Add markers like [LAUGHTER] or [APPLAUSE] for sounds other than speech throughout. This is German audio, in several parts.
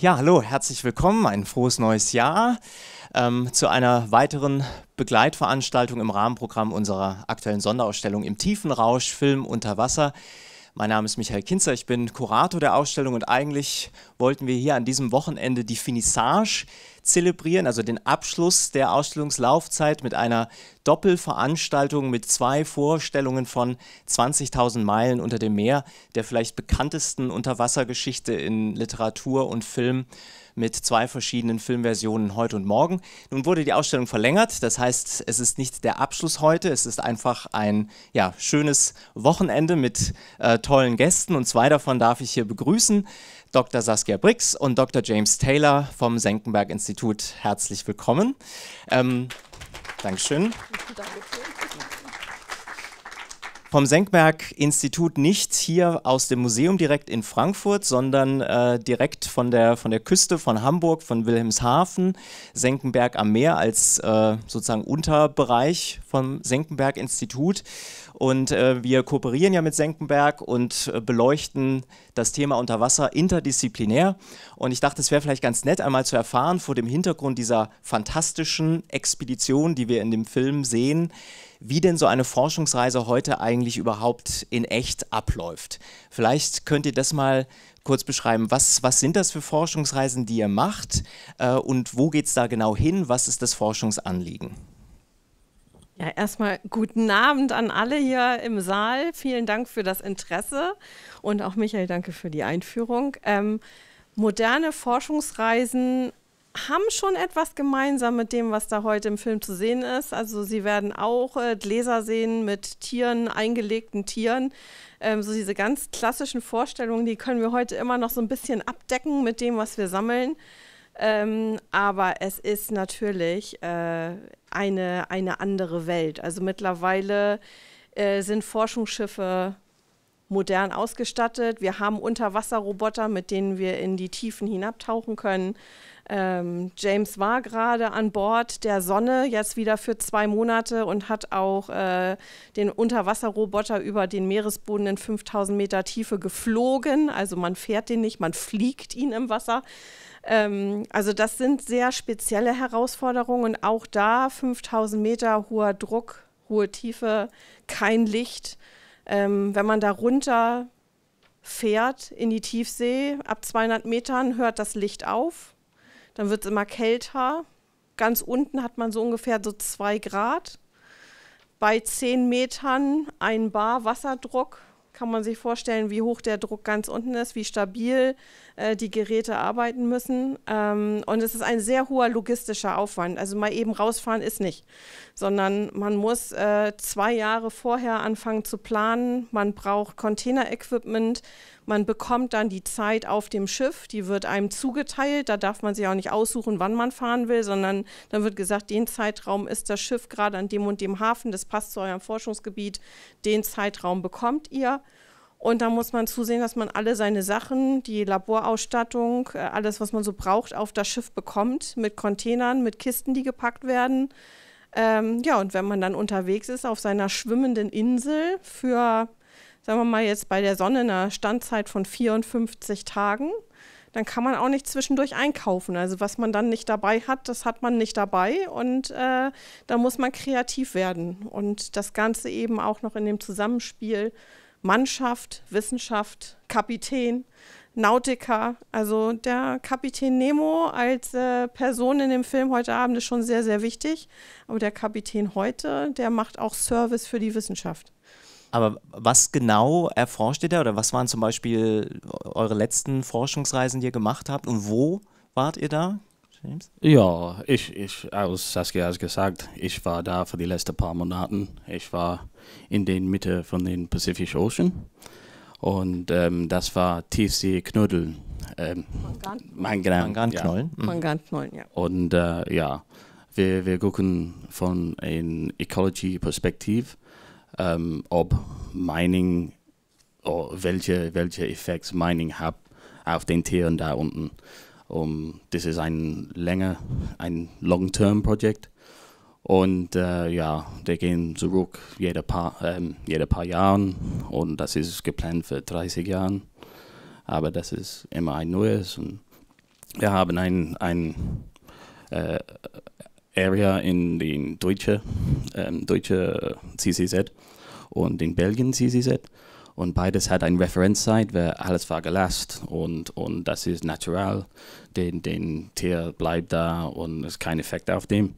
Ja, hallo, herzlich willkommen, ein frohes neues Jahr ähm, zu einer weiteren Begleitveranstaltung im Rahmenprogramm unserer aktuellen Sonderausstellung im Tiefenrausch Film unter Wasser. Mein Name ist Michael Kinzer, ich bin Kurator der Ausstellung und eigentlich wollten wir hier an diesem Wochenende die Finissage zelebrieren, also den Abschluss der Ausstellungslaufzeit mit einer Doppelveranstaltung mit zwei Vorstellungen von 20.000 Meilen unter dem Meer, der vielleicht bekanntesten Unterwassergeschichte in Literatur und Film mit zwei verschiedenen Filmversionen heute und morgen. Nun wurde die Ausstellung verlängert, das heißt, es ist nicht der Abschluss heute, es ist einfach ein ja, schönes Wochenende mit äh, tollen Gästen und zwei davon darf ich hier begrüßen. Dr. Saskia Briggs und Dr. James Taylor vom Senckenberg-Institut. Herzlich willkommen. Ähm, Dankeschön. Dankeschön. Vom Senckenberg-Institut nicht hier aus dem Museum direkt in Frankfurt, sondern äh, direkt von der, von der Küste von Hamburg, von Wilhelmshaven, Senckenberg am Meer als äh, sozusagen Unterbereich vom Senckenberg-Institut. Und äh, wir kooperieren ja mit Senckenberg und äh, beleuchten das Thema Unterwasser interdisziplinär. Und ich dachte, es wäre vielleicht ganz nett, einmal zu erfahren, vor dem Hintergrund dieser fantastischen Expedition, die wir in dem Film sehen, wie denn so eine Forschungsreise heute eigentlich überhaupt in echt abläuft. Vielleicht könnt ihr das mal kurz beschreiben. Was, was sind das für Forschungsreisen, die ihr macht äh, und wo geht es da genau hin? Was ist das Forschungsanliegen? Ja, erstmal guten Abend an alle hier im Saal. Vielen Dank für das Interesse und auch Michael, danke für die Einführung. Ähm, moderne Forschungsreisen haben schon etwas gemeinsam mit dem, was da heute im Film zu sehen ist. Also sie werden auch äh, Gläser sehen mit Tieren, eingelegten Tieren. Ähm, so diese ganz klassischen Vorstellungen, die können wir heute immer noch so ein bisschen abdecken mit dem, was wir sammeln. Ähm, aber es ist natürlich äh, eine, eine andere Welt. Also mittlerweile äh, sind Forschungsschiffe modern ausgestattet. Wir haben Unterwasserroboter, mit denen wir in die Tiefen hinabtauchen können. Ähm, James war gerade an Bord der Sonne, jetzt wieder für zwei Monate und hat auch äh, den Unterwasserroboter über den Meeresboden in 5000 Meter Tiefe geflogen. Also man fährt den nicht, man fliegt ihn im Wasser. Ähm, also das sind sehr spezielle Herausforderungen. Auch da 5000 Meter hoher Druck, hohe Tiefe, kein Licht. Ähm, wenn man da runter fährt in die Tiefsee, ab 200 Metern hört das Licht auf. Dann wird es immer kälter. Ganz unten hat man so ungefähr so 2 Grad. Bei 10 Metern ein Bar Wasserdruck kann man sich vorstellen, wie hoch der Druck ganz unten ist, wie stabil äh, die Geräte arbeiten müssen. Ähm, und es ist ein sehr hoher logistischer Aufwand. Also mal eben rausfahren ist nicht, sondern man muss äh, zwei Jahre vorher anfangen zu planen. Man braucht Container-Equipment. Man bekommt dann die Zeit auf dem Schiff, die wird einem zugeteilt. Da darf man sich auch nicht aussuchen, wann man fahren will, sondern dann wird gesagt, den Zeitraum ist das Schiff gerade an dem und dem Hafen, das passt zu eurem Forschungsgebiet, den Zeitraum bekommt ihr. Und da muss man zusehen, dass man alle seine Sachen, die Laborausstattung, äh, alles, was man so braucht, auf das Schiff bekommt, mit Containern, mit Kisten, die gepackt werden. Ähm, ja, und wenn man dann unterwegs ist auf seiner schwimmenden Insel für, sagen wir mal jetzt bei der Sonne eine Standzeit von 54 Tagen, dann kann man auch nicht zwischendurch einkaufen. Also was man dann nicht dabei hat, das hat man nicht dabei und äh, da muss man kreativ werden. Und das Ganze eben auch noch in dem Zusammenspiel Mannschaft, Wissenschaft, Kapitän, Nautiker. Also der Kapitän Nemo als äh, Person in dem Film heute Abend ist schon sehr, sehr wichtig. Aber der Kapitän heute, der macht auch Service für die Wissenschaft. Aber was genau erforscht ihr da oder was waren zum Beispiel eure letzten Forschungsreisen, die ihr gemacht habt und wo wart ihr da? James? Ja, ich, ich, aus Saskia hat gesagt, ich war da für die letzten paar Monate. Ich war in der Mitte von den Pacific Ocean und ähm, das war Tiefseeknödel. Ähm, Mangan. Manganknollen. Ja. Manganknollen, ja. Und äh, ja, wir, wir gucken von einer Ecology-Perspektive, ähm, ob Mining, oh, welche, welche Effekte Mining hat auf den Tieren da unten. Um, das ist ein länger, ein Long-Term-Projekt. Und äh, ja, die gehen zurück jede paar, ähm, jede paar Jahren und das ist geplant für 30 Jahre. Aber das ist immer ein neues. Und wir haben ein, ein äh, Area in den deutsche, ähm, deutsche CCZ und in Belgien CCZ. Und beides hat eine Referenzzeit, wer alles war gelast und, und das ist natural. Den, den Tier bleibt da und es ist kein Effekt auf dem.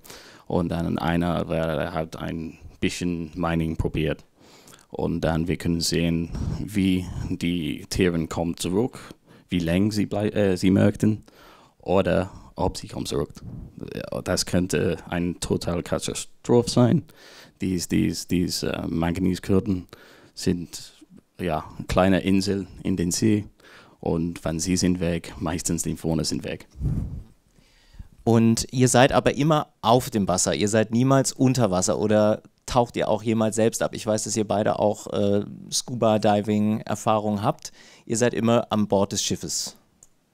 Und dann einer, der hat ein bisschen Mining probiert. Und dann wir können sehen, wie die Tiere kommen zurück, wie lange sie, äh, sie möchten oder ob sie kommen zurück. Das könnte eine totale Katastrophe sein. Dies, dies, dies äh, Manganieskörden sind ja, kleine Insel in den See und wenn sie sind weg, meistens die vorne sind weg. Und ihr seid aber immer auf dem Wasser, ihr seid niemals unter Wasser oder taucht ihr auch jemals selbst ab? Ich weiß, dass ihr beide auch äh, Scuba-Diving-Erfahrung habt. Ihr seid immer an Bord des Schiffes.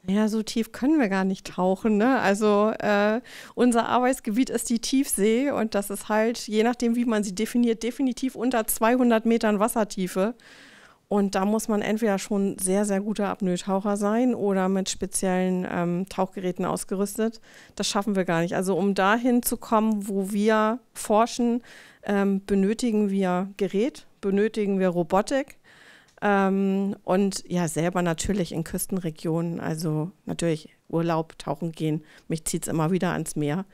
Ja, so tief können wir gar nicht tauchen. Ne? Also äh, unser Arbeitsgebiet ist die Tiefsee und das ist halt, je nachdem, wie man sie definiert, definitiv unter 200 Metern Wassertiefe. Und da muss man entweder schon sehr, sehr guter Apnoe-Taucher sein oder mit speziellen ähm, Tauchgeräten ausgerüstet. Das schaffen wir gar nicht. Also um dahin zu kommen, wo wir forschen, ähm, benötigen wir Gerät, benötigen wir Robotik. Ähm, und ja, selber natürlich in Küstenregionen, also natürlich Urlaub, tauchen gehen. Mich zieht es immer wieder ans Meer.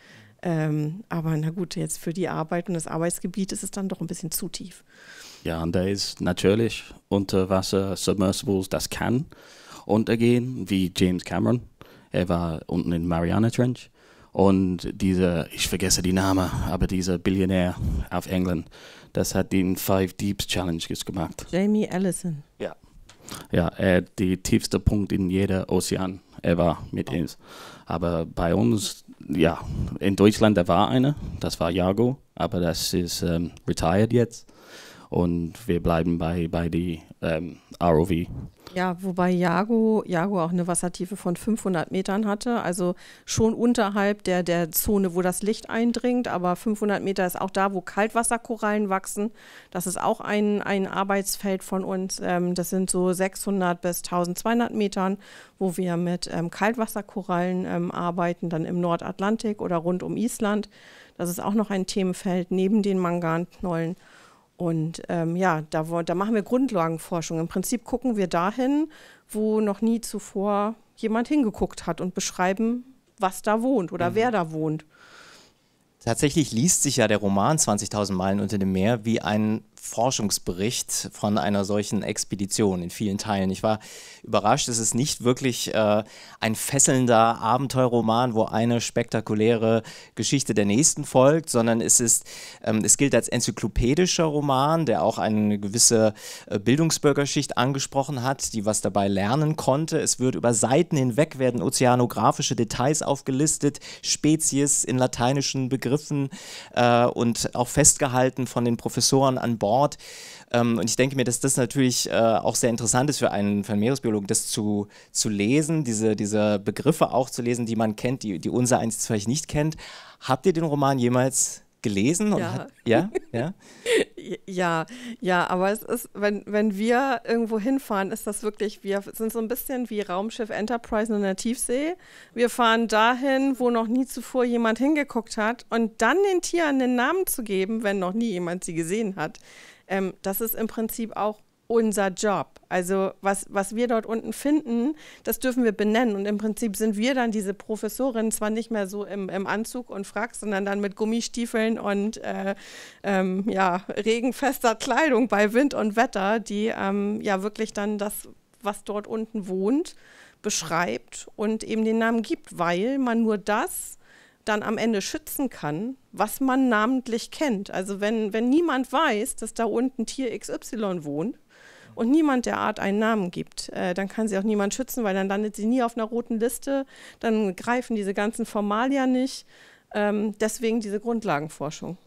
Ähm, aber na gut, jetzt für die Arbeit und das Arbeitsgebiet ist es dann doch ein bisschen zu tief. Ja, und da ist natürlich Unterwasser-Submersibles, das kann untergehen, wie James Cameron. Er war unten in Mariana Trench. Und dieser, ich vergesse die Namen, aber dieser Billionär auf England, das hat den Five Deeps Challenge gemacht. Jamie Allison. Ja. Ja, er der tiefste Punkt in jeder Ozean. Er war mit oh. uns. Aber bei uns, ja, in Deutschland, da war einer, das war Jago, aber das ist ähm, retired jetzt und wir bleiben bei, bei die ähm, ROV. Ja, wobei Jago, Jago auch eine Wassertiefe von 500 Metern hatte, also schon unterhalb der, der Zone, wo das Licht eindringt, aber 500 Meter ist auch da, wo Kaltwasserkorallen wachsen. Das ist auch ein, ein Arbeitsfeld von uns. Ähm, das sind so 600 bis 1200 Metern, wo wir mit ähm, Kaltwasserkorallen ähm, arbeiten, dann im Nordatlantik oder rund um Island. Das ist auch noch ein Themenfeld neben den Manganknollen. Und ähm, ja, da, da machen wir Grundlagenforschung. Im Prinzip gucken wir dahin, wo noch nie zuvor jemand hingeguckt hat und beschreiben, was da wohnt oder mhm. wer da wohnt. Tatsächlich liest sich ja der Roman 20.000 Meilen unter dem Meer wie ein Forschungsbericht von einer solchen Expedition in vielen Teilen. Ich war überrascht, es ist nicht wirklich äh, ein fesselnder Abenteuerroman, wo eine spektakuläre Geschichte der nächsten folgt, sondern es ist, ähm, es gilt als enzyklopädischer Roman, der auch eine gewisse äh, Bildungsbürgerschicht angesprochen hat, die was dabei lernen konnte. Es wird über Seiten hinweg werden ozeanografische Details aufgelistet, Spezies in lateinischen Begriffen äh, und auch festgehalten von den Professoren an Bord Ort. Ähm, und ich denke mir, dass das natürlich äh, auch sehr interessant ist für einen, für einen Meeresbiologen, das zu, zu lesen, diese, diese Begriffe auch zu lesen, die man kennt, die, die unser eins vielleicht nicht kennt. Habt ihr den Roman jemals gelesen? ja. Hat, ja, ja. [LAUGHS] ja, ja, aber es ist, wenn, wenn wir irgendwo hinfahren, ist das wirklich, wir sind so ein bisschen wie Raumschiff Enterprise in der Tiefsee. Wir fahren dahin, wo noch nie zuvor jemand hingeguckt hat und dann den Tieren einen Namen zu geben, wenn noch nie jemand sie gesehen hat. Ähm, das ist im Prinzip auch unser Job. Also was, was wir dort unten finden, das dürfen wir benennen. Und im Prinzip sind wir dann diese Professorin zwar nicht mehr so im, im Anzug und Frack, sondern dann mit Gummistiefeln und äh, ähm, ja, regenfester Kleidung bei Wind und Wetter, die ähm, ja wirklich dann das, was dort unten wohnt, beschreibt und eben den Namen gibt, weil man nur das dann am Ende schützen kann, was man namentlich kennt. Also wenn, wenn niemand weiß, dass da unten Tier XY wohnt, und niemand der Art einen Namen gibt, äh, dann kann sie auch niemand schützen, weil dann landet sie nie auf einer roten Liste, dann greifen diese ganzen Formalien nicht. Ähm, deswegen diese Grundlagenforschung.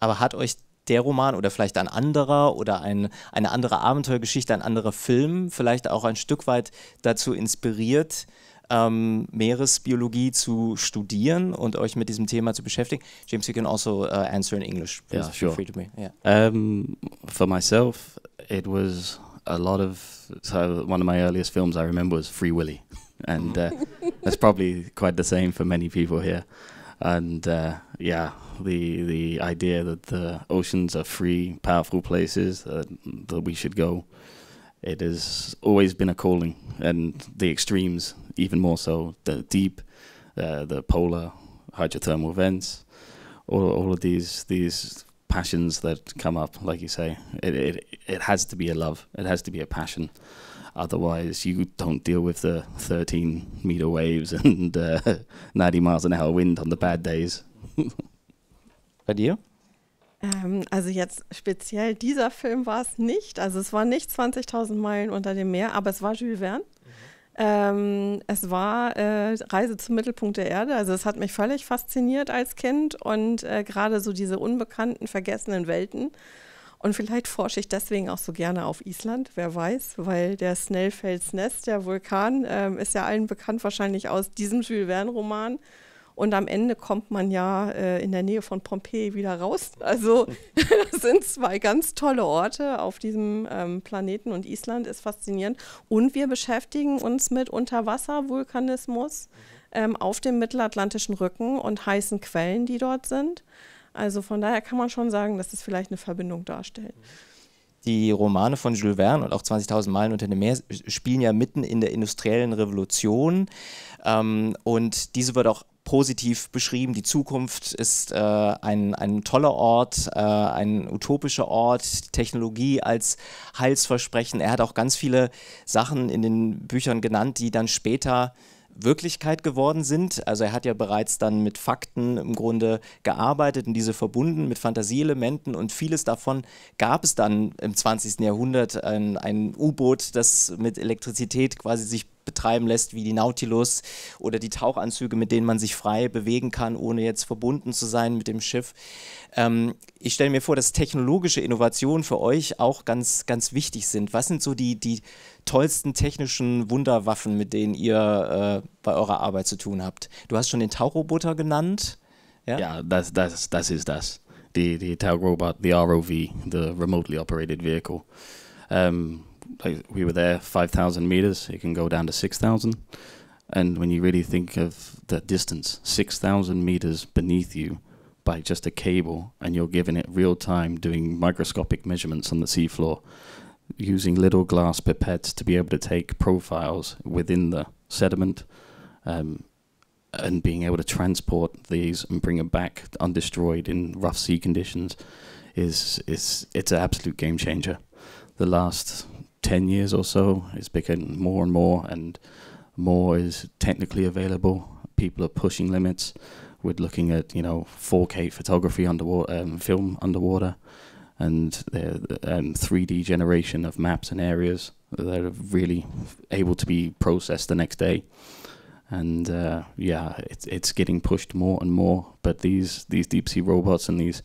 Aber hat euch der Roman oder vielleicht ein anderer oder ein, eine andere Abenteuergeschichte, ein anderer Film vielleicht auch ein Stück weit dazu inspiriert, ähm, Meeresbiologie zu studieren und euch mit diesem Thema zu beschäftigen? James, you can also uh, answer in English. Please yeah, sure. Free to me. Yeah. Um, for myself, it was a lot of so one of my earliest films I remember was Free Willy, [LAUGHS] and uh, That's probably quite the same for many people here. And uh, yeah, the the idea that the oceans are free, powerful places uh, that we should go. It has always been a calling, and the extremes even more so. The deep, uh, the polar, hydrothermal vents, all all of these these passions that come up, like you say. It it it has to be a love. It has to be a passion. Otherwise, you don't deal with the 13 meter waves [LAUGHS] and uh, 90 miles an hour wind on the bad days. [LAUGHS] Bei dir? Ähm, also jetzt speziell dieser Film war es nicht. Also es war nicht 20.000 Meilen unter dem Meer, aber es war Jules Verne. Ähm, es war äh, Reise zum Mittelpunkt der Erde. Also es hat mich völlig fasziniert als Kind und äh, gerade so diese unbekannten, vergessenen Welten. Und vielleicht forsche ich deswegen auch so gerne auf Island, wer weiß, weil der Snellfels Nest, der Vulkan, ähm, ist ja allen bekannt wahrscheinlich aus diesem Jules Verne-Roman. Und am Ende kommt man ja äh, in der Nähe von Pompeji wieder raus. Also [LAUGHS] das sind zwei ganz tolle Orte auf diesem ähm, Planeten und Island ist faszinierend. Und wir beschäftigen uns mit Unterwasservulkanismus ähm, auf dem mittelatlantischen Rücken und heißen Quellen, die dort sind. Also von daher kann man schon sagen, dass das vielleicht eine Verbindung darstellt. Die Romane von Jules Verne und auch 20.000 Meilen unter dem Meer spielen ja mitten in der industriellen Revolution. Ähm, und diese wird auch positiv beschrieben. Die Zukunft ist äh, ein, ein toller Ort, äh, ein utopischer Ort, Technologie als Heilsversprechen. Er hat auch ganz viele Sachen in den Büchern genannt, die dann später Wirklichkeit geworden sind. Also er hat ja bereits dann mit Fakten im Grunde gearbeitet und diese verbunden mit Fantasieelementen und vieles davon gab es dann im 20. Jahrhundert. Ein, ein U-Boot, das mit Elektrizität quasi sich betreiben lässt, wie die Nautilus oder die Tauchanzüge, mit denen man sich frei bewegen kann, ohne jetzt verbunden zu sein mit dem Schiff. Ähm, ich stelle mir vor, dass technologische Innovationen für euch auch ganz, ganz wichtig sind. Was sind so die, die tollsten technischen Wunderwaffen, mit denen ihr äh, bei eurer Arbeit zu tun habt? Du hast schon den Tauroboter genannt. Ja, yeah, das, das, das ist das. The, the Taurobot, the ROV, the remotely operated vehicle. Um, like we were there 5,000 meters, it can go down to 6,000. And when you really think of the distance, 6,000 meters beneath you by just a cable, and you're giving it real time doing microscopic measurements on the seafloor, using little glass pipettes to be able to take profiles within the sediment, um, and being able to transport these and bring them back undestroyed in rough sea conditions is is it's an absolute game changer. The last 10 years or so, it's become more and more, and more is technically available. People are pushing limits. We're looking at, you know, 4K photography underwater, um, film underwater, and um, 3D generation of maps and areas that are really able to be processed the next day. And uh, yeah, it's it's getting pushed more and more. But these these deep sea robots and these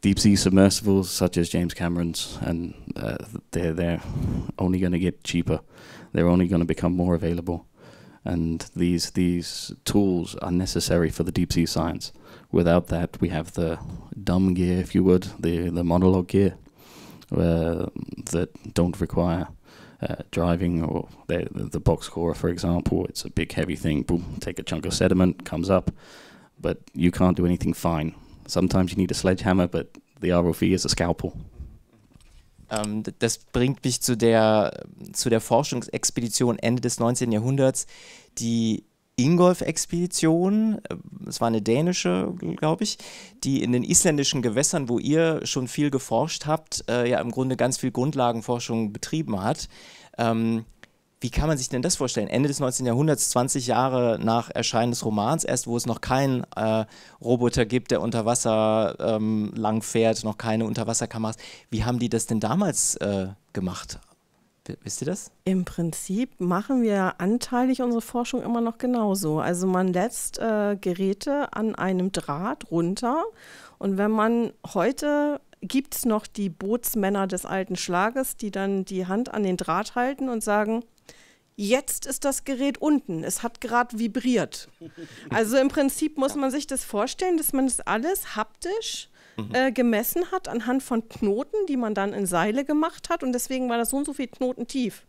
deep sea submersibles such as James Cameron's, and uh, they're they're only going to get cheaper. They're only going to become more available, and these these tools are necessary for the deep sea science. Without that, we have the dumb gear, if you would, the the monologue gear, uh, that don't require. Uh, driving or the, the box core, for example, it's a big heavy thing. Boom, take a chunk of sediment, comes up, but you can't do anything fine Sometimes you need a sledgehammer, but the ROV is a scalpel. Ähm, das bringt mich zu der, zu der Forschungsexpedition Ende des 19. Jahrhunderts, die Ingolf-Expedition, es war eine dänische, glaube ich, die in den isländischen Gewässern, wo ihr schon viel geforscht habt, äh, ja im Grunde ganz viel Grundlagenforschung betrieben hat. Ähm, wie kann man sich denn das vorstellen? Ende des 19. Jahrhunderts, 20 Jahre nach Erscheinen des Romans, erst wo es noch keinen äh, Roboter gibt, der unter Wasser ähm, lang fährt, noch keine Unterwasserkameras. Wie haben die das denn damals äh, gemacht? Wisst ihr das? Im Prinzip machen wir anteilig unsere Forschung immer noch genauso. Also man lässt äh, Geräte an einem Draht runter und wenn man heute gibt es noch die Bootsmänner des alten Schlages, die dann die Hand an den Draht halten und sagen, Jetzt ist das Gerät unten. Es hat gerade vibriert. Also im Prinzip muss man sich das vorstellen, dass man das alles haptisch mhm. äh, gemessen hat anhand von Knoten, die man dann in Seile gemacht hat. Und deswegen war das so und so viel Knoten tief.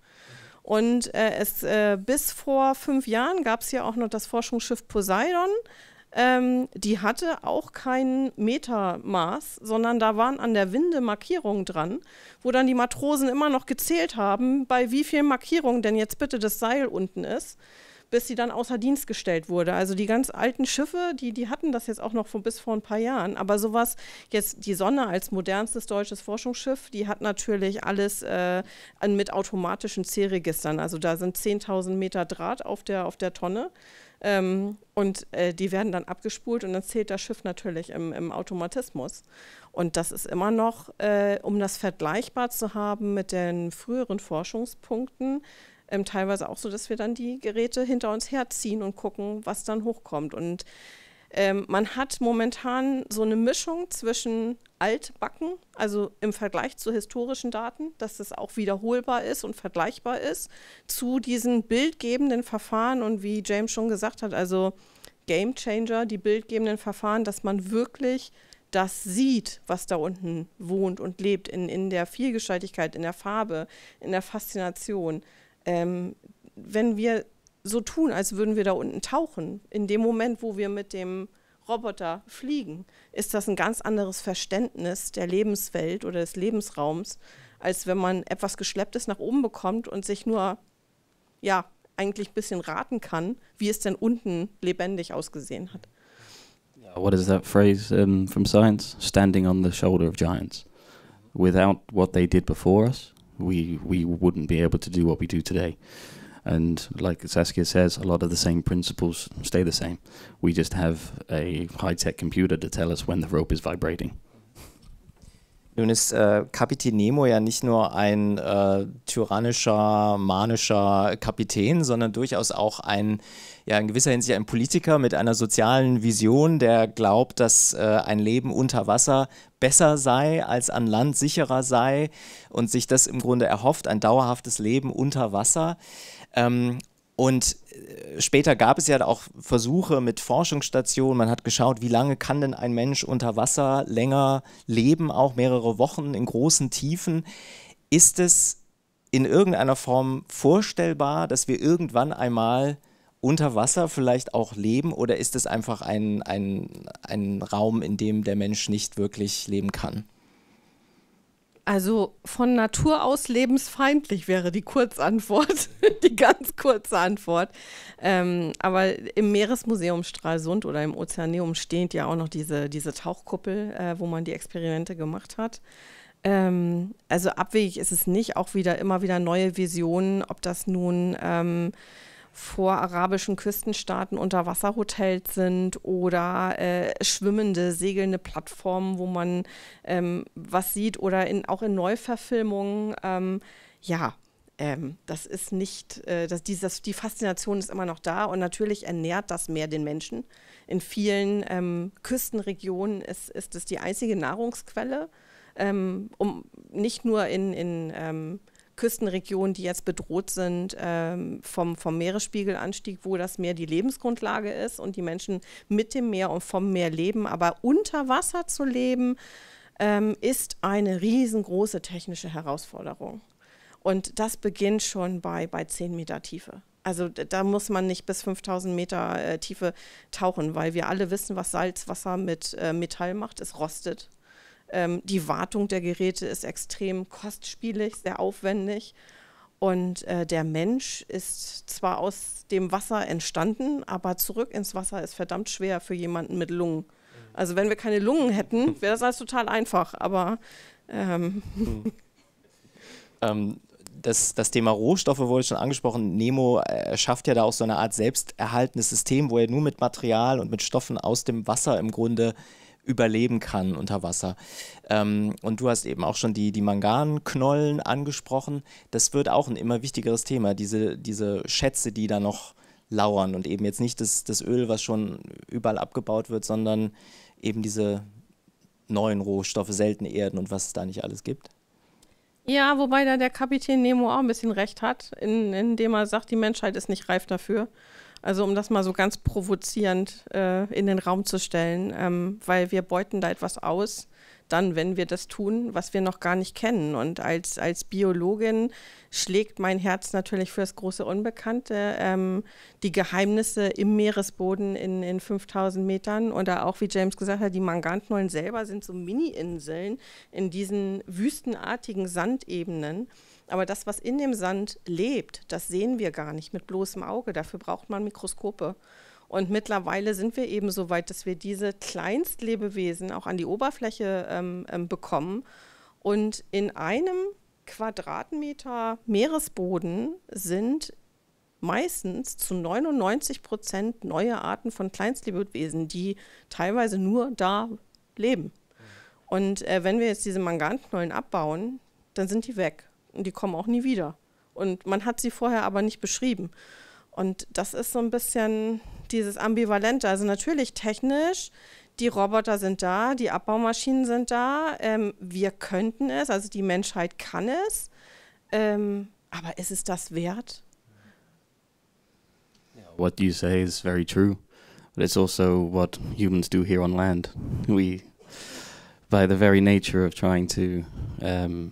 Und äh, es, äh, bis vor fünf Jahren gab es ja auch noch das Forschungsschiff Poseidon. Ähm, die hatte auch kein Metermaß, sondern da waren an der Winde Markierungen dran, wo dann die Matrosen immer noch gezählt haben, bei wie vielen Markierungen denn jetzt bitte das Seil unten ist bis sie dann außer Dienst gestellt wurde. Also die ganz alten Schiffe, die, die hatten das jetzt auch noch von, bis vor ein paar Jahren. Aber sowas, jetzt die Sonne als modernstes deutsches Forschungsschiff, die hat natürlich alles äh, mit automatischen C-Registern. Also da sind 10.000 Meter Draht auf der, auf der Tonne. Ähm, und äh, die werden dann abgespult und dann zählt das Schiff natürlich im, im Automatismus. Und das ist immer noch, äh, um das vergleichbar zu haben mit den früheren Forschungspunkten, ähm, teilweise auch so, dass wir dann die Geräte hinter uns herziehen und gucken, was dann hochkommt. Und ähm, man hat momentan so eine Mischung zwischen altbacken, also im Vergleich zu historischen Daten, dass es auch wiederholbar ist und vergleichbar ist, zu diesen bildgebenden Verfahren und wie James schon gesagt hat, also Game Changer, die bildgebenden Verfahren, dass man wirklich das sieht, was da unten wohnt und lebt, in, in der Vielgestaltigkeit, in der Farbe, in der Faszination. Ähm, wenn wir so tun, als würden wir da unten tauchen, in dem Moment, wo wir mit dem Roboter fliegen, ist das ein ganz anderes Verständnis der Lebenswelt oder des Lebensraums, als wenn man etwas Geschlepptes nach oben bekommt und sich nur, ja, eigentlich ein bisschen raten kann, wie es denn unten lebendig ausgesehen hat. What is that phrase um, from science? Standing on the shoulder of giants. Without what they did before us, we we wouldn't be able to do what we do today. And like Saskia says, a lot of the same principles stay the same. We just have a high tech computer to tell us when the rope is vibrating. Nun ist äh, Kapitän Nemo ja nicht nur ein äh, tyrannischer, manischer Kapitän, sondern durchaus auch ein, ja, in gewisser Hinsicht ein Politiker mit einer sozialen Vision, der glaubt, dass äh, ein Leben unter Wasser besser sei, als an Land sicherer sei und sich das im Grunde erhofft, ein dauerhaftes Leben unter Wasser. Ähm, und äh, später gab es ja auch Versuche mit Forschungsstationen. Man hat geschaut, wie lange kann denn ein Mensch unter Wasser länger leben, auch mehrere Wochen in großen Tiefen. Ist es in irgendeiner Form vorstellbar, dass wir irgendwann einmal unter Wasser vielleicht auch leben oder ist es einfach ein, ein, ein Raum, in dem der Mensch nicht wirklich leben kann? Also von Natur aus lebensfeindlich wäre die Kurzantwort, [LAUGHS] die ganz kurze Antwort. Ähm, aber im Meeresmuseum Stralsund oder im Ozeaneum steht ja auch noch diese, diese Tauchkuppel, äh, wo man die Experimente gemacht hat. Ähm, also abwegig ist es nicht, auch wieder immer wieder neue Visionen, ob das nun ähm, vor arabischen Küstenstaaten Unterwasserhotels sind oder äh, schwimmende, segelnde Plattformen, wo man ähm, was sieht oder in, auch in Neuverfilmungen. Ähm, ja, ähm, das ist nicht, äh, das, dieses, die Faszination ist immer noch da und natürlich ernährt das Meer den Menschen. In vielen ähm, Küstenregionen ist, ist es die einzige Nahrungsquelle, ähm, um nicht nur in, in ähm, Küstenregionen, die jetzt bedroht sind ähm, vom, vom Meeresspiegelanstieg, wo das Meer die Lebensgrundlage ist und die Menschen mit dem Meer und vom Meer leben. Aber unter Wasser zu leben, ähm, ist eine riesengroße technische Herausforderung. Und das beginnt schon bei, bei 10 Meter Tiefe. Also da muss man nicht bis 5000 Meter äh, Tiefe tauchen, weil wir alle wissen, was Salzwasser mit äh, Metall macht. Es rostet. Ähm, die Wartung der Geräte ist extrem kostspielig, sehr aufwendig. Und äh, der Mensch ist zwar aus dem Wasser entstanden, aber zurück ins Wasser ist verdammt schwer für jemanden mit Lungen. Also wenn wir keine Lungen hätten, [LAUGHS] wäre das alles total einfach. Aber ähm [LAUGHS] ähm, das, das Thema Rohstoffe wurde schon angesprochen. Nemo erschafft ja da auch so eine Art selbsterhaltendes System, wo er nur mit Material und mit Stoffen aus dem Wasser im Grunde überleben kann unter Wasser. Ähm, und du hast eben auch schon die, die Manganknollen angesprochen. Das wird auch ein immer wichtigeres Thema, diese, diese Schätze, die da noch lauern und eben jetzt nicht das, das Öl, was schon überall abgebaut wird, sondern eben diese neuen Rohstoffe, seltene Erden und was es da nicht alles gibt. Ja, wobei da der Kapitän Nemo auch ein bisschen recht hat, in, indem er sagt, die Menschheit ist nicht reif dafür. Also um das mal so ganz provozierend äh, in den Raum zu stellen, ähm, weil wir beuten da etwas aus, dann, wenn wir das tun, was wir noch gar nicht kennen. Und als, als Biologin schlägt mein Herz natürlich für das große Unbekannte, ähm, die Geheimnisse im Meeresboden in, in 5000 Metern oder auch, wie James gesagt hat, die Manganknollen selber sind so Mini-Inseln in diesen wüstenartigen Sandebenen. Aber das, was in dem Sand lebt, das sehen wir gar nicht mit bloßem Auge. Dafür braucht man Mikroskope. Und mittlerweile sind wir eben so weit, dass wir diese Kleinstlebewesen auch an die Oberfläche ähm, ähm, bekommen. Und in einem Quadratmeter Meeresboden sind meistens zu 99 Prozent neue Arten von Kleinstlebewesen, die teilweise nur da leben. Und äh, wenn wir jetzt diese Manganknollen abbauen, dann sind die weg die kommen auch nie wieder. Und man hat sie vorher aber nicht beschrieben. Und das ist so ein bisschen dieses Ambivalente. Also natürlich technisch, die Roboter sind da, die Abbaumaschinen sind da, ähm, wir könnten es, also die Menschheit kann es, ähm, aber ist es das wert? What you say is very true, but it's also what humans do here on land. We, by the very nature of trying to um,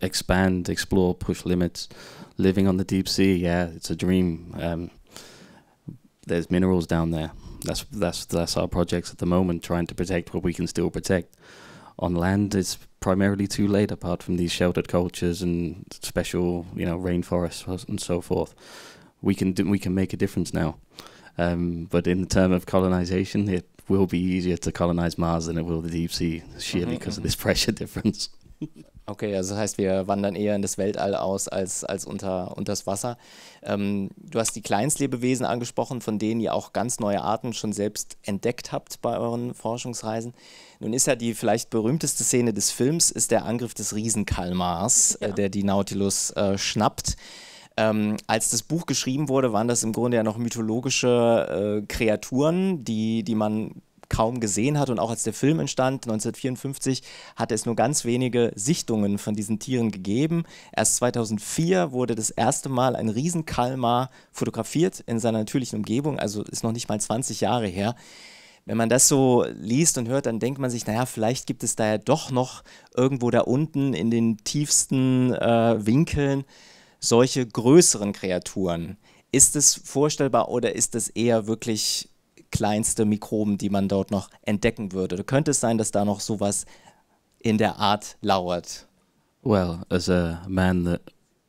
expand, explore, push limits, living on the deep sea, yeah, it's a dream. Um, there's minerals down there. That's that's that's our projects at the moment, trying to protect what we can still protect. On land, it's primarily too late. Apart from these sheltered cultures and special, you know, rainforests and so forth, we can do, we can make a difference now. Um, but in the term of colonization, it will be easier to colonize Mars than it will the deep sea, sheerly because mm -hmm. of this [LAUGHS] pressure difference. [LAUGHS] Okay, also das heißt, wir wandern eher in das Weltall aus als, als unter, unter das Wasser. Ähm, du hast die Kleinstlebewesen angesprochen, von denen ihr auch ganz neue Arten schon selbst entdeckt habt bei euren Forschungsreisen. Nun ist ja die vielleicht berühmteste Szene des Films ist der Angriff des Riesenkalmars, ja. äh, der die Nautilus äh, schnappt. Ähm, als das Buch geschrieben wurde, waren das im Grunde ja noch mythologische äh, Kreaturen, die, die man kaum gesehen hat. Und auch als der Film entstand, 1954, hat es nur ganz wenige Sichtungen von diesen Tieren gegeben. Erst 2004 wurde das erste Mal ein Riesenkalmar fotografiert in seiner natürlichen Umgebung, also ist noch nicht mal 20 Jahre her. Wenn man das so liest und hört, dann denkt man sich, naja, vielleicht gibt es da ja doch noch irgendwo da unten in den tiefsten äh, Winkeln solche größeren Kreaturen. Ist es vorstellbar oder ist es eher wirklich kleinste Mikroben, die man dort noch entdecken würde. Könnte es sein, dass da noch sowas in der Art lauert? Well, as a man that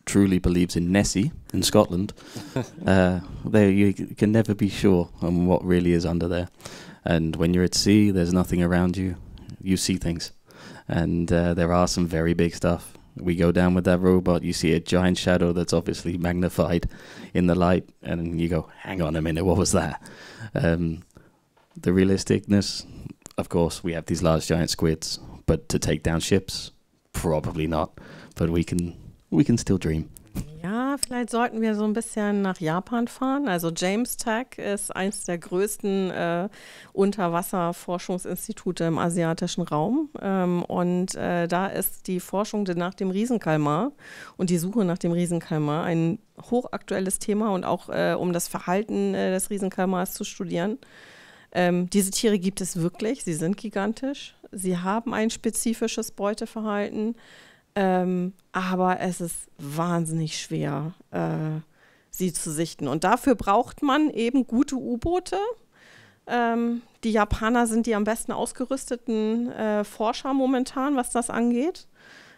truly believes in Nessie in Scotland, [LAUGHS] uh, there you can never be sure on what really is under there. And when you're at sea, there's nothing around you. You see things, and uh, there are some very big stuff. We go down with that robot. You see a giant shadow that's obviously magnified in the light, and you go, "Hang on a minute, what was that?" Um, the realisticness, of course, we have these large giant squids, but to take down ships, probably not. But we can we can still dream. Ja, vielleicht sollten wir so ein bisschen nach Japan fahren. Also James Tech ist eines der größten äh, Unterwasserforschungsinstitute im asiatischen Raum. Ähm, und äh, da ist die Forschung nach dem Riesenkalmar und die Suche nach dem Riesenkalmar ein hochaktuelles Thema und auch äh, um das Verhalten äh, des Riesenkalmars zu studieren. Ähm, diese Tiere gibt es wirklich, sie sind gigantisch, sie haben ein spezifisches Beuteverhalten. Ähm, aber es ist wahnsinnig schwer, äh, sie zu sichten. Und dafür braucht man eben gute U-Boote. Ähm, die Japaner sind die am besten ausgerüsteten äh, Forscher momentan, was das angeht.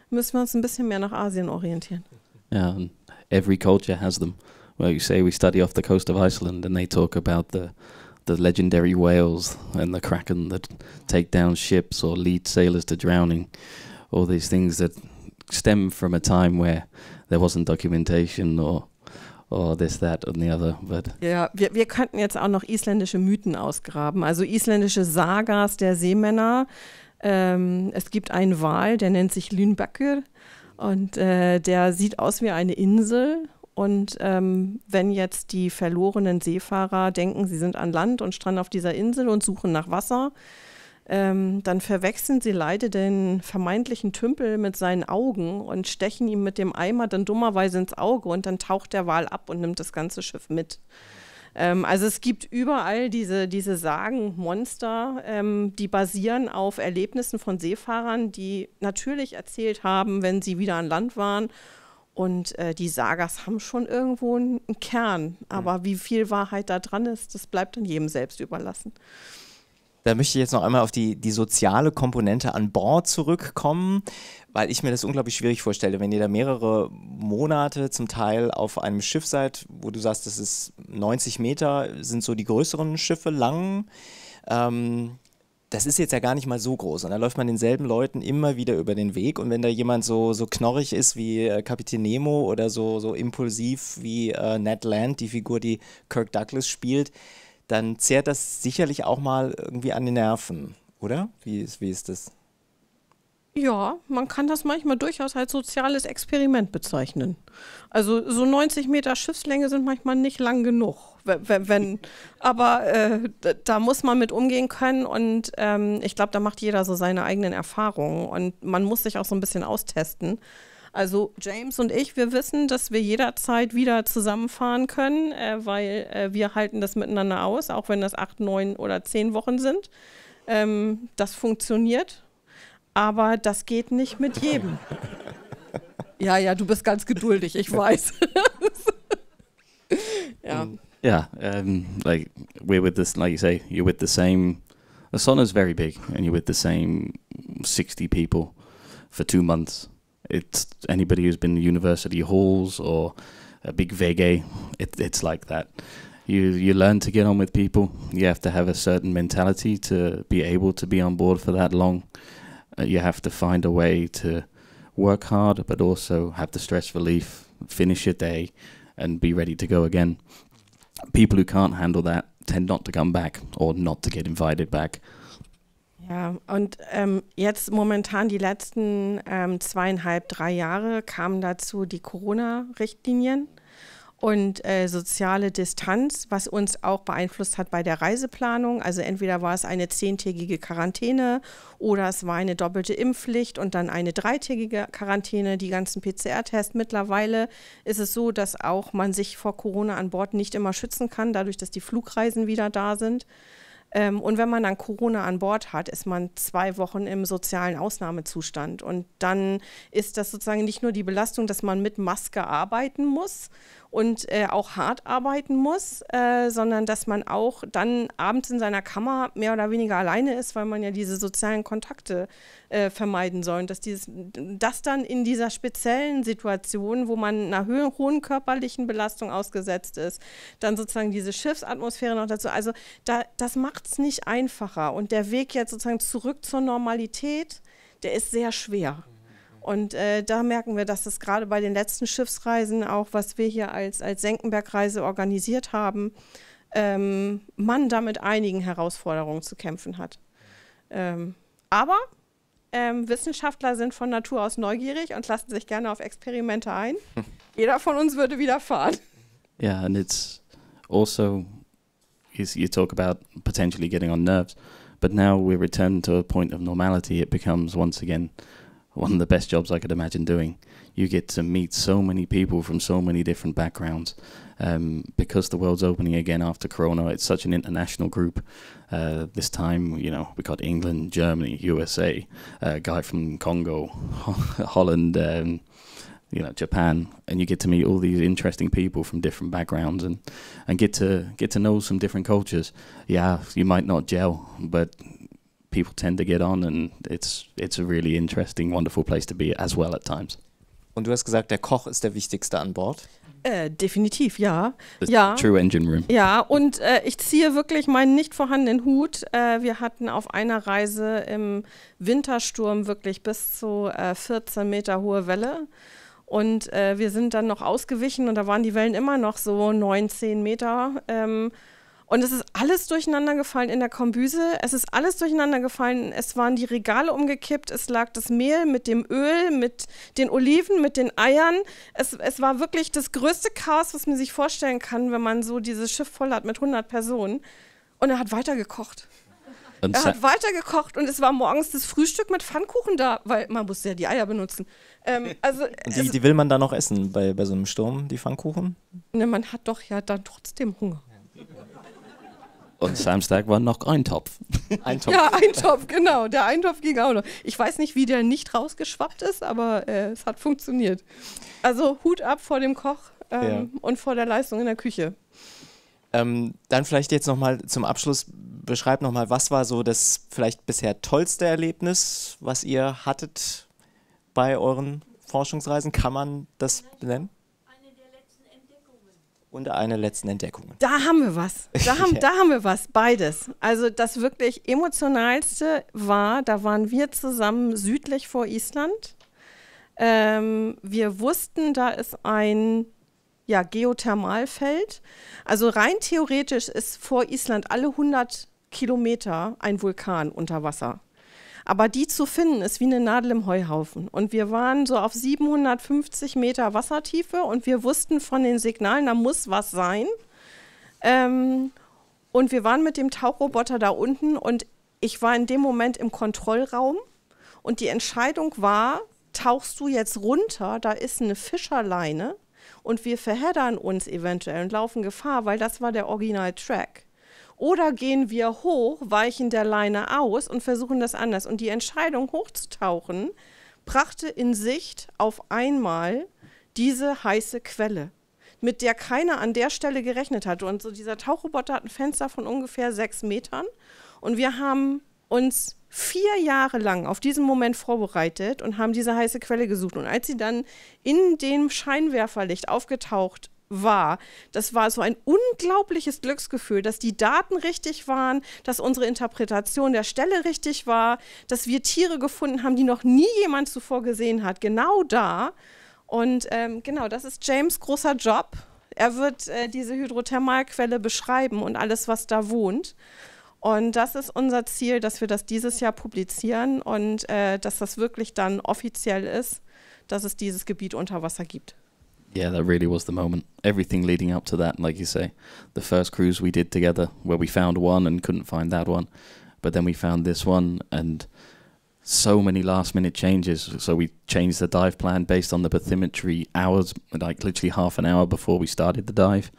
Müssen wir uns ein bisschen mehr nach Asien orientieren. Yeah, every culture has them. Well, you say we study off the coast of Iceland, and they talk about the the legendary whales and the kraken that take down ships or lead sailors to drowning. All these things that stem from a time where there wasn't documentation or or this, that and the other. But ja, wir, wir könnten jetzt auch noch isländische Mythen ausgraben, also isländische Sagas der Seemänner. Ähm, es gibt einen Wal, der nennt sich Lynbakir und äh, der sieht aus wie eine Insel. Und ähm, wenn jetzt die verlorenen Seefahrer denken, sie sind an Land und stranden auf dieser Insel und suchen nach Wasser, ähm, dann verwechseln sie leider den vermeintlichen Tümpel mit seinen Augen und stechen ihm mit dem Eimer dann dummerweise ins Auge und dann taucht der Wal ab und nimmt das ganze Schiff mit. Ähm, also es gibt überall diese, diese Sagen, ähm, die basieren auf Erlebnissen von Seefahrern, die natürlich erzählt haben, wenn sie wieder an Land waren. Und äh, die Sagas haben schon irgendwo einen, einen Kern. Aber mhm. wie viel Wahrheit da dran ist, das bleibt dann jedem selbst überlassen. Da möchte ich jetzt noch einmal auf die, die soziale Komponente an Bord zurückkommen, weil ich mir das unglaublich schwierig vorstelle, wenn ihr da mehrere Monate zum Teil auf einem Schiff seid, wo du sagst, das ist 90 Meter, sind so die größeren Schiffe lang. Ähm, das ist jetzt ja gar nicht mal so groß. Und da läuft man denselben Leuten immer wieder über den Weg. Und wenn da jemand so, so knorrig ist wie äh, Kapitän Nemo oder so, so impulsiv wie äh, Ned Land, die Figur, die Kirk Douglas spielt, dann zehrt das sicherlich auch mal irgendwie an den Nerven, oder? Wie ist, wie ist das? Ja, man kann das manchmal durchaus als soziales Experiment bezeichnen. Also so 90 Meter Schiffslänge sind manchmal nicht lang genug. Wenn, wenn aber äh, da muss man mit umgehen können und ähm, ich glaube, da macht jeder so seine eigenen Erfahrungen und man muss sich auch so ein bisschen austesten. Also James und ich, wir wissen, dass wir jederzeit wieder zusammenfahren können, äh, weil äh, wir halten das miteinander aus, auch wenn das acht, neun oder zehn Wochen sind. Ähm, das funktioniert, aber das geht nicht mit jedem. [LAUGHS] ja, ja, du bist ganz geduldig, ich weiß. [LAUGHS] ja. Yeah, um, like we're with this, like you say, you're with the same. The sauna is very big, and you're with the same sixty people for two months. It's anybody who's been to university halls or a big vege. It, it's like that. You you learn to get on with people. You have to have a certain mentality to be able to be on board for that long. Uh, you have to find a way to work hard, but also have the stress relief, finish your day, and be ready to go again. People who can't handle that tend not to come back or not to get invited back. Ja, und ähm, jetzt momentan die letzten ähm, zweieinhalb, drei Jahre kamen dazu die Corona-Richtlinien und äh, soziale Distanz, was uns auch beeinflusst hat bei der Reiseplanung. Also entweder war es eine zehntägige Quarantäne oder es war eine doppelte Impfpflicht und dann eine dreitägige Quarantäne, die ganzen PCR-Tests. Mittlerweile ist es so, dass auch man sich vor Corona an Bord nicht immer schützen kann, dadurch, dass die Flugreisen wieder da sind. Ähm, und wenn man dann Corona an Bord hat, ist man zwei Wochen im sozialen Ausnahmezustand. Und dann ist das sozusagen nicht nur die Belastung, dass man mit Maske arbeiten muss und äh, auch hart arbeiten muss, äh, sondern dass man auch dann abends in seiner Kammer mehr oder weniger alleine ist, weil man ja diese sozialen Kontakte äh, vermeiden soll. Und dass dieses, das dann in dieser speziellen Situation, wo man einer hohen, körperlichen Belastung ausgesetzt ist, dann sozusagen diese Schiffsatmosphäre noch dazu. Also da, das macht es nicht einfacher. Und der Weg jetzt sozusagen zurück zur Normalität, der ist sehr schwer. Und äh, da merken wir, dass es gerade bei den letzten Schiffsreisen, auch was wir hier als, als Senckenberg-Reise organisiert haben, ähm, man da mit einigen Herausforderungen zu kämpfen hat. Ähm, aber ähm, Wissenschaftler sind von Natur aus neugierig und lassen sich gerne auf Experimente ein. [LAUGHS] Jeder von uns würde wieder fahren. Yeah, and it's also you talk about potentially getting on nerves, but now we return to a point of normality. It becomes once again one of the best jobs I could imagine doing. You get to meet so many people from so many different backgrounds. Um, because the world's opening again after Corona, it's such an international group. Uh, this time, you know, we got England, Germany, USA, a guy from Congo, [LAUGHS] Holland, um, you know, Japan, and you get to meet all these interesting people from different backgrounds and, and get to get to know some different cultures. Yeah, you might not gel, but people tend to get on and it's, it's a really interesting, wonderful place to be as well at times. Und du hast gesagt, der Koch ist der Wichtigste an Bord? Äh, definitiv, ja. ja. True Engine Room. Ja, und äh, ich ziehe wirklich meinen nicht vorhandenen Hut. Äh, wir hatten auf einer Reise im Wintersturm wirklich bis zu 14 äh, Meter hohe Welle. Und äh, wir sind dann noch ausgewichen und da waren die Wellen immer noch so 19 Meter. Ähm, und es ist alles durcheinander gefallen in der Kombüse. Es ist alles durcheinander gefallen. Es waren die Regale umgekippt. Es lag das Mehl mit dem Öl, mit den Oliven, mit den Eiern. Es, es war wirklich das größte Chaos, was man sich vorstellen kann, wenn man so dieses Schiff voll hat mit 100 Personen. Und er hat weitergekocht. er hat weitergekocht und es war morgens das Frühstück mit Pfannkuchen da, weil man musste ja die Eier benutzen. Ähm, also, [LAUGHS] die, die, will man dann noch essen bei, bei so einem Sturm, die Pfannkuchen? Ne, man hat doch ja dann trotzdem Hunger. Und Samstag war noch ein Topf. [LAUGHS] Ein Topf. Ja, ein Topf, genau. Der Eintopf ging auch noch. Ich weiß nicht, wie der nicht rausgeschwappt ist, aber äh, es hat funktioniert. Also Hut ab vor dem Koch ähm, ja. und vor der Leistung in der Küche. Ähm, dann vielleicht jetzt nochmal zum Abschluss, beschreib nochmal, was war so das vielleicht bisher tollste Erlebnis, was ihr hattet bei euren Forschungsreisen? Kann man das benennen? Und eine letzten Entdeckung. Da haben wir was. Da [LAUGHS] haben, da haben wir was, beides. Also das wirklich emotionalste war, da waren wir zusammen südlich vor Island. Ähm, wir wussten, da ist ein ja, Geothermalfeld. Also rein theoretisch ist vor Island alle 100 Kilometer ein Vulkan unter Wasser. Aber die zu finden, ist wie eine Nadel im Heuhaufen. Und wir waren so auf 750 Meter Wassertiefe und wir wussten von den Signalen, da muss was sein. Ähm, und wir waren mit dem Tauchroboter da unten und ich war in dem Moment im Kontrollraum und die Entscheidung war, tauchst du jetzt runter, da ist eine Fischerleine und wir verheddern uns eventuell und laufen Gefahr, weil das war der Original-Track. Oder gehen wir hoch, weichen der Leine aus und versuchen das anders. Und die Entscheidung, hochzutauchen, brachte in Sicht auf einmal diese heiße Quelle, mit der keiner an der Stelle gerechnet hatte. Und so dieser Tauchroboter hat ein Fenster von ungefähr sechs Metern. Und wir haben uns vier Jahre lang auf diesen Moment vorbereitet und haben diese heiße Quelle gesucht. Und als sie dann in dem Scheinwerferlicht aufgetaucht war. Das war so ein unglaubliches Glücksgefühl, dass die Daten richtig waren, dass unsere Interpretation der Stelle richtig war, dass wir Tiere gefunden haben, die noch nie jemand zuvor gesehen hat, genau da. Und ähm, genau, das ist James großer Job. Er wird äh, diese Hydrothermalquelle beschreiben und alles, was da wohnt. Und das ist unser Ziel, dass wir das dieses Jahr publizieren und äh, dass das wirklich dann offiziell ist, dass es dieses Gebiet unter Wasser gibt. Yeah, that really was the moment. Everything leading up to that, like you say, the first cruise we did together, where we found one and couldn't find that one, but then we found this one, and so many last minute changes. So we changed the dive plan based on the bathymetry hours, like literally half an hour before we started the dive,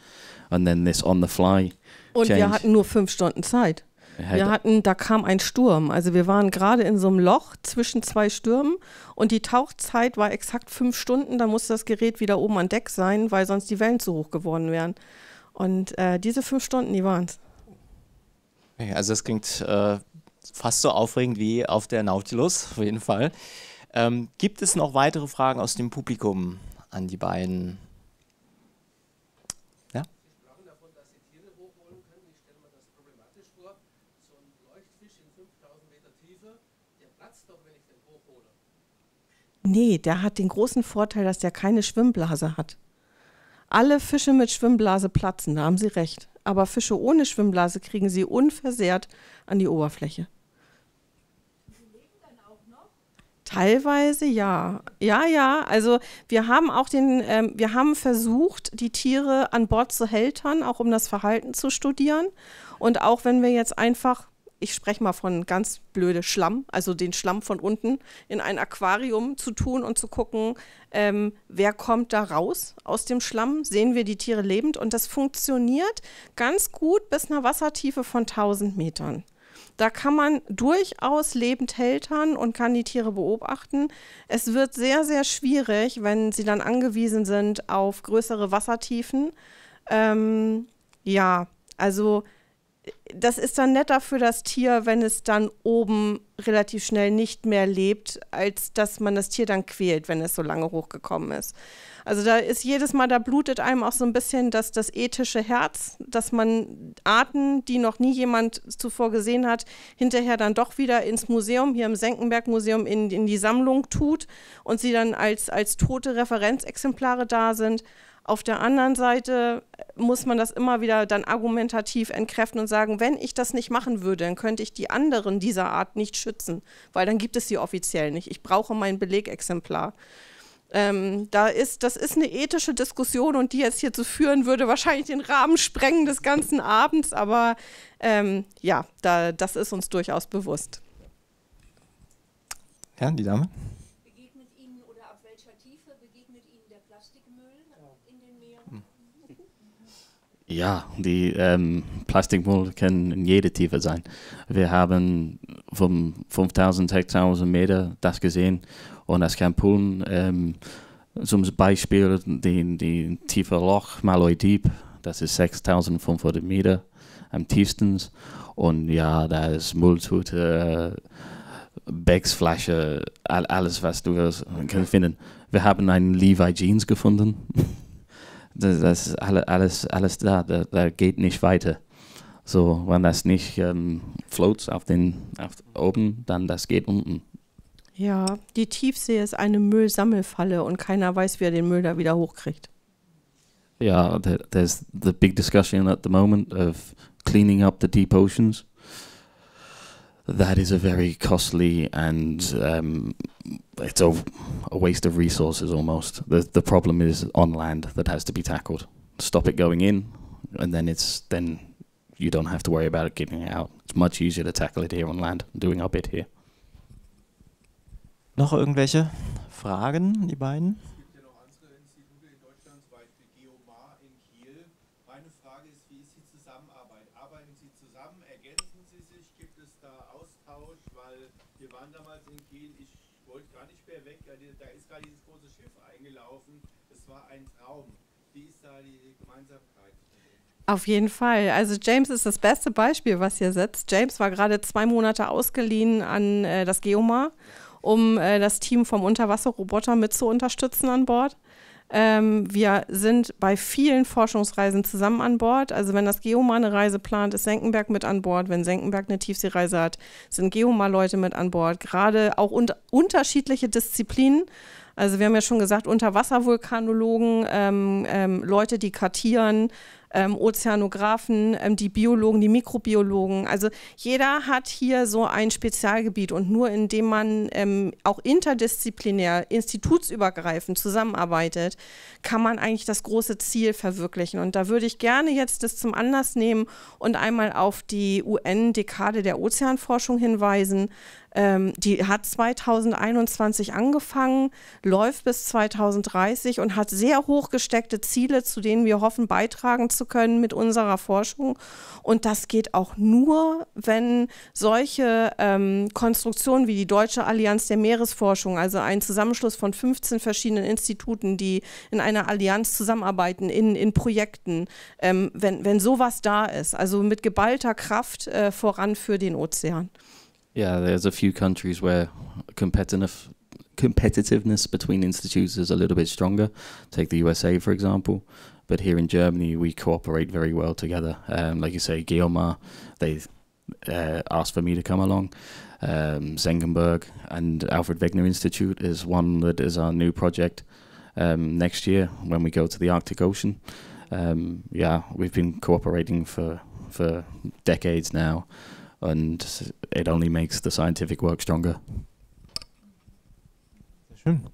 and then this on the fly. Und change. wir hatten nur fünf Stunden Zeit. Wir hatten, da kam ein Sturm. Also wir waren gerade in so einem Loch zwischen zwei Stürmen und die Tauchzeit war exakt fünf Stunden. Da musste das Gerät wieder oben an Deck sein, weil sonst die Wellen zu hoch geworden wären. Und äh, diese fünf Stunden, die waren es. Also das klingt äh, fast so aufregend wie auf der Nautilus, auf jeden Fall. Ähm, gibt es noch weitere Fragen aus dem Publikum an die beiden? Nee, der hat den großen Vorteil, dass der keine Schwimmblase hat. Alle Fische mit Schwimmblase platzen, da haben Sie recht. Aber Fische ohne Schwimmblase kriegen Sie unversehrt an die Oberfläche. Teilweise ja. Ja, ja. Also wir haben auch den, ähm, wir haben versucht, die Tiere an Bord zu hältern, auch um das Verhalten zu studieren. Und auch wenn wir jetzt einfach ich spreche mal von ganz blöde Schlamm, also den Schlamm von unten in ein Aquarium zu tun und zu gucken, ähm, wer kommt da raus aus dem Schlamm, sehen wir die Tiere lebend und das funktioniert ganz gut bis einer Wassertiefe von 1000 Metern. Da kann man durchaus lebend hältern und kann die Tiere beobachten. Es wird sehr, sehr schwierig, wenn sie dann angewiesen sind auf größere Wassertiefen. Ähm, ja, also das ist dann netter für das Tier, wenn es dann oben relativ schnell nicht mehr lebt, als dass man das Tier dann quält, wenn es so lange hochgekommen ist. Also da ist jedes Mal, da blutet einem auch so ein bisschen das, das ethische Herz, dass man Arten, die noch nie jemand zuvor gesehen hat, hinterher dann doch wieder ins Museum, hier im Senckenberg-Museum, in, in die Sammlung tut und sie dann als, als tote Referenzexemplare da sind. Auf der anderen Seite muss man das immer wieder dann argumentativ entkräften und sagen, wenn ich das nicht machen würde, dann könnte ich die anderen dieser Art nicht schützen, weil dann gibt es sie offiziell nicht. Ich brauche mein Belegexemplar. Ähm, da ist, das ist eine ethische Diskussion und die jetzt hier zu führen, würde wahrscheinlich den Rahmen sprengen des ganzen Abends, aber ähm, ja, da, das ist uns durchaus bewusst. Ja, die Dame. Ja, die ähm, Plastikmüll kann in jeder Tiefe sein. Wir haben vom 5000, 6000 Meter das gesehen und das kann Poolen, ähm, zum Beispiel die, die tiefe Loch Malloy Deep, das ist 6500 Meter am tiefsten und ja, da ist Mülltüte, äh, Bagsflasche, all, alles was du willst, kannst finden. Wir haben einen Levi Jeans gefunden. [LAUGHS] das, das ist alles, alles, alles da, da, da, geht nicht weiter. So, wenn das nicht ähm, floats auf den auf oben, dann das geht unten. Ja, die Tiefsee ist eine Müllsammelfalle und keiner weiß, wie er den Müll da wieder hochkriegt. Yeah, there's the big discussion at the moment of cleaning up the deep oceans. That is a very costly and um, it's a, a, waste of resources almost. The the problem is on land that has to be tackled. Stop it going in, and then it's then you don't have to worry about it getting out. It's much easier to tackle it here on land, doing our bit here. Noch irgendwelche Fragen, die beiden? Auf jeden Fall. Also James ist das beste Beispiel, was ihr setzt. James war gerade zwei Monate ausgeliehen an äh, das Geomar, um äh, das Team vom Unterwasserroboter mit zu unterstützen an Bord. Ähm, wir sind bei vielen Forschungsreisen zusammen an Bord. Also wenn das Geomar eine Reise plant, ist Senckenberg mit an Bord. Wenn Senckenberg eine Tiefseereise hat, sind Geomar-Leute mit an Bord. Gerade auch un unterschiedliche Disziplinen. Also wir haben ja schon gesagt, Unterwasservulkanologen, ähm, ähm, Leute, die kartieren, ähm, Ozeanographen, ähm, die Biologen, die Mikrobiologen. Also jeder hat hier so ein Spezialgebiet und nur indem man ähm, auch interdisziplinär, institutsübergreifend zusammenarbeitet, kann man eigentlich das große Ziel verwirklichen. Und da würde ich gerne jetzt das zum Anlass nehmen und einmal auf die UN-Dekade der Ozeanforschung hinweisen. Ähm, die hat 2021 angefangen, läuft bis 2030 und hat sehr hoch gesteckte Ziele, zu denen wir hoffen, beitragen zu können mit unserer Forschung. Und das geht auch nur, wenn solche ähm, Konstruktionen wie die Deutsche Allianz der Meeresforschung, also ein Zusammenschluss von 15 verschiedenen Instituten, die in einer Allianz zusammenarbeiten, in, in Projekten, ähm, wenn, wenn sowas da ist, also mit geballter Kraft äh, voran für den Ozean. Yeah, there's a few countries where competitive competitiveness between institutes is a little bit stronger. Take the USA, for example. But here in Germany, we cooperate very well together. Um, like you say, Geomar, they uh, asked for me to come along. Um, Zengenberg and Alfred Wegener Institute is one that is our new project um, next year when we go to the Arctic Ocean. Um, yeah, we've been cooperating for for decades now and it only makes the scientific work stronger. Sehr schön.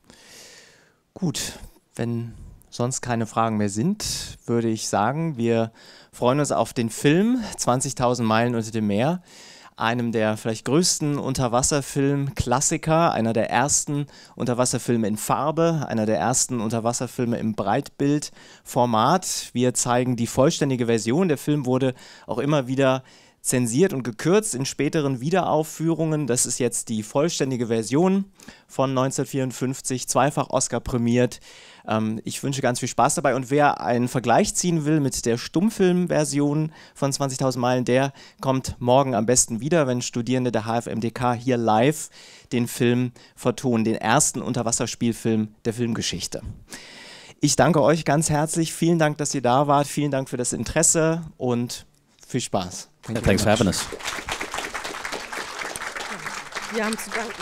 Gut, wenn sonst keine Fragen mehr sind, würde ich sagen, wir freuen uns auf den Film 20.000 Meilen unter dem Meer, einem der vielleicht größten Unterwasserfilm-Klassiker, einer der ersten Unterwasserfilme in Farbe, einer der ersten Unterwasserfilme im Breitbildformat. Wir zeigen die vollständige Version. Der Film wurde auch immer wieder zensiert und gekürzt in späteren Wiederaufführungen. Das ist jetzt die vollständige Version von 1954, zweifach Oscar prämiert. Ähm, ich wünsche ganz viel Spaß dabei und wer einen Vergleich ziehen will mit der Stummfilmversion von 20.000 Meilen, der kommt morgen am besten wieder, wenn Studierende der HFMDK hier live den Film vertonen, den ersten Unterwasserspielfilm der Filmgeschichte. Ich danke euch ganz herzlich. Vielen Dank, dass ihr da wart. Vielen Dank für das Interesse und viel Spaß. Thank Thanks for having us. Wir haben zu danken.